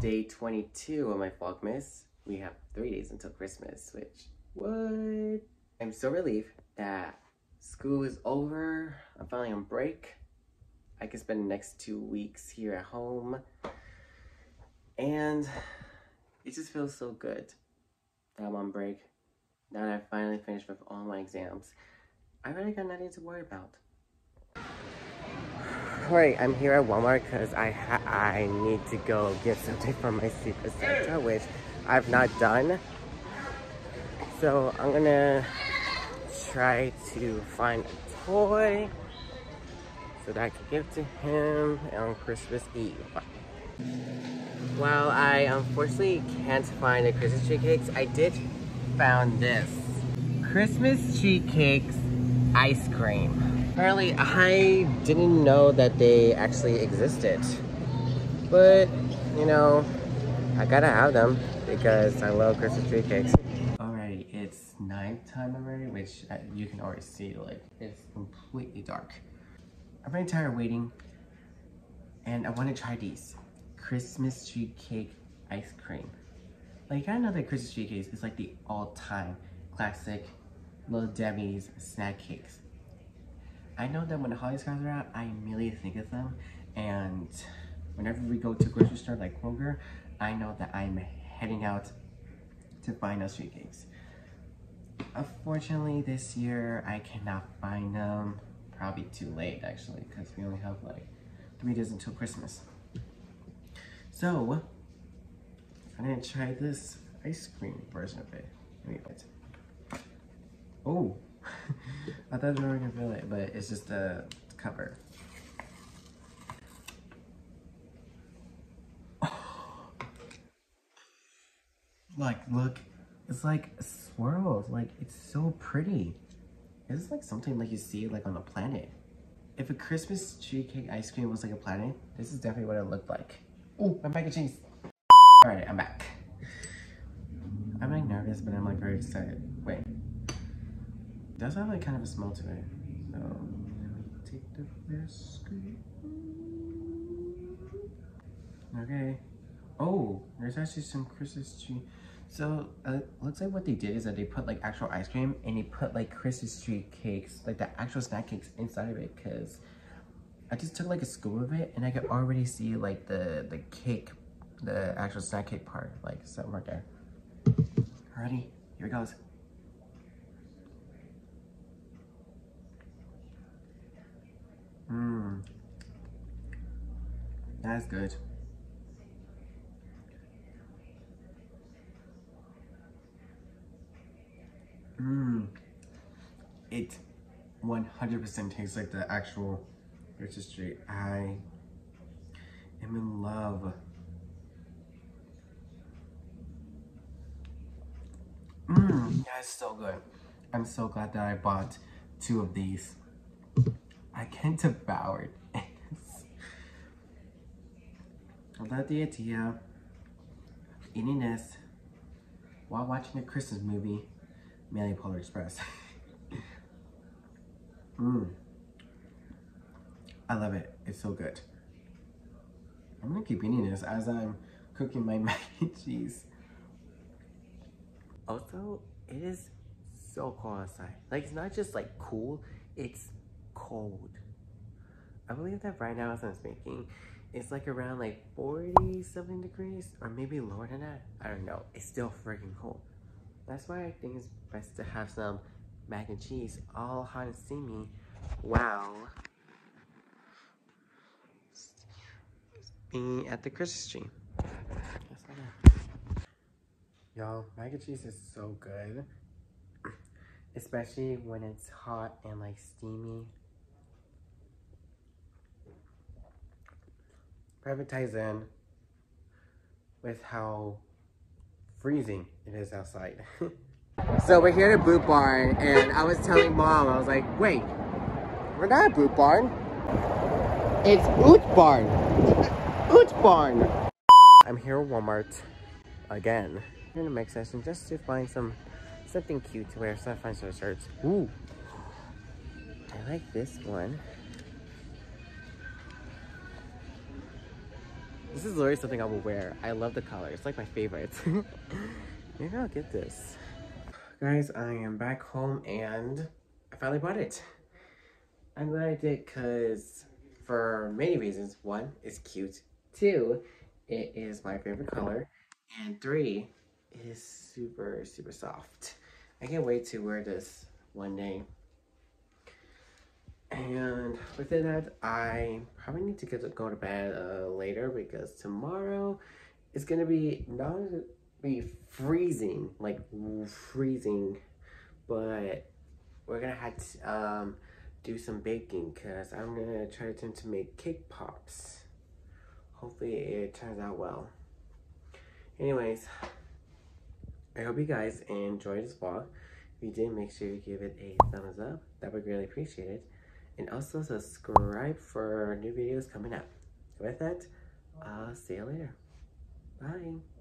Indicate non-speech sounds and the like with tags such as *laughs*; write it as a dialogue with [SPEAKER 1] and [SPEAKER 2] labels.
[SPEAKER 1] day 22 of my Vlogmas. We have three days until Christmas, which, what? I'm so relieved that school is over. I'm finally on break. I can spend the next two weeks here at home. And it just feels so good that I'm on break. Now that I finally finished with all my exams, I really got nothing to worry about. Alright, I'm here at Walmart because I I need to go get something for my Secret Santa, which I've not done. So I'm gonna try to find a toy so that I can give to him on Christmas Eve. While I unfortunately can't find the Christmas tree cakes, I did found this. Christmas tree cakes ice cream. Apparently, I didn't know that they actually existed. But, you know, I gotta have them because I love Christmas tree cakes. Alright, it's nighttime already, which uh, you can already see, like, it's completely dark. I'm very tired of waiting, and I want to try these. Christmas tree cake ice cream. Like, I know that Christmas tree cakes is like the all-time classic Little Debbie's snack cakes. I know that when the holidays comes around, I immediately think of them. And whenever we go to grocery store like Kroger, I know that I'm heading out to find those street cakes. Unfortunately, this year I cannot find them. Probably too late actually, because we only have like three days until Christmas. So, I'm gonna try this ice cream version of it. Oh, *laughs* I thought we were gonna feel it, but it's just a cover. *laughs* like, look, it's like swirls. Like, it's so pretty. Is like something like you see like on a planet? If a Christmas tree cake ice cream was like a planet, this is definitely what it looked like. Oh, my mac and cheese. All right, I'm back. I'm like nervous, but I'm like very excited. Wait, it does have like kind of a smell to it. So let me take the first scoop. Okay. Oh, there's actually some Christmas tree. So uh, looks like what they did is that they put like actual ice cream and they put like Christmas tree cakes, like the actual snack cakes inside of it. Cause I just took like a scoop of it and I could already see like the the cake, the actual snack cake part, like something right there. Ready? Here it goes. Mmm. That's good. Mmm. It 100% tastes like the actual Street. I am in love. Mmm, that's so good. I'm so glad that I bought two of these. I can't devour it. I love the idea of eating this while watching a Christmas movie, Manly Polar Express. *laughs* Mmm. I love it. It's so good. I'm gonna keep eating this as I'm cooking my *laughs* mac and cheese. Also, it is so cold outside. Like, it's not just like cool, it's cold. I believe that right now as I'm speaking, it's like around like 40 something degrees or maybe lower than that. I don't know. It's still freaking cold. That's why I think it's best to have some mac and cheese all hot and steamy while being at the Christmas tree. Y'all, mac and cheese is so good. *clears throat* Especially when it's hot and like steamy. Ties in with how freezing it is outside. *laughs* so we're here at Boot Barn and I was telling mom, I was like, wait, we're not at Boot Barn. It's Oot Barn. *laughs* Oot Barn. I'm here at Walmart again Here in the mix section just to find some something cute to wear. So I find some shirts. Ooh. I like this one. This is literally something I will wear. I love the color. It's like my favorite. *laughs* Maybe I'll get this. Guys, I am back home and I finally bought it. I'm glad I did because for many reasons. One, it's cute. Two, it is my favorite color. And three, it is super, super soft. I can't wait to wear this one day. And with that, I probably need to get to go to bed uh, later because tomorrow it's gonna be not be freezing, like freezing, but we're gonna have to um, do some baking because I'm gonna try to to make cake pops. Hopefully it turns out well. Anyways, I hope you guys enjoyed this vlog. If you did, make sure you give it a thumbs up. That would really appreciate it. And also subscribe for new videos coming up. With that, I'll see you later. Bye.